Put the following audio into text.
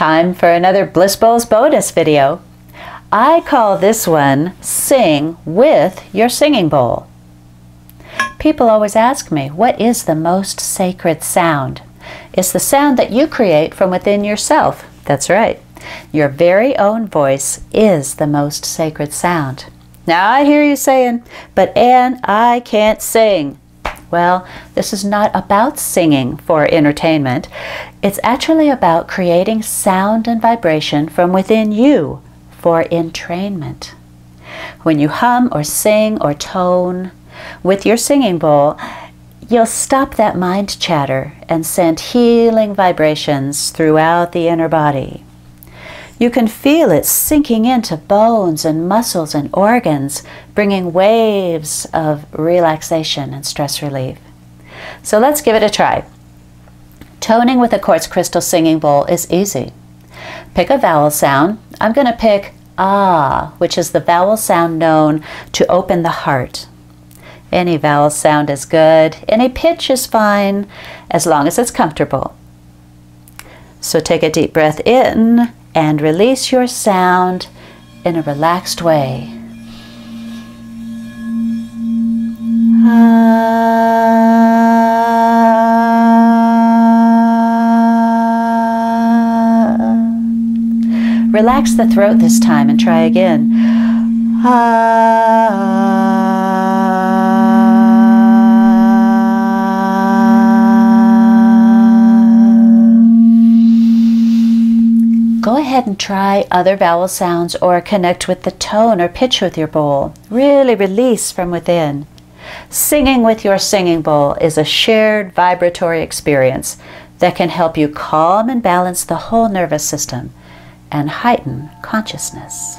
Time for another Bliss Bowls bonus video. I call this one Sing with Your Singing Bowl. People always ask me, what is the most sacred sound? It's the sound that you create from within yourself. That's right. Your very own voice is the most sacred sound. Now I hear you saying, but Ann, I can't sing. Well, this is not about singing for entertainment. It's actually about creating sound and vibration from within you for entrainment. When you hum or sing or tone with your singing bowl, you'll stop that mind chatter and send healing vibrations throughout the inner body. You can feel it sinking into bones and muscles and organs, bringing waves of relaxation and stress relief. So let's give it a try. Toning with a quartz crystal singing bowl is easy. Pick a vowel sound. I'm going to pick ah, which is the vowel sound known to open the heart. Any vowel sound is good. Any pitch is fine as long as it's comfortable. So take a deep breath in and release your sound in a relaxed way. Relax the throat this time and try again. Go ahead and try other vowel sounds or connect with the tone or pitch with your bowl. Really release from within. Singing with your singing bowl is a shared vibratory experience that can help you calm and balance the whole nervous system and heighten consciousness.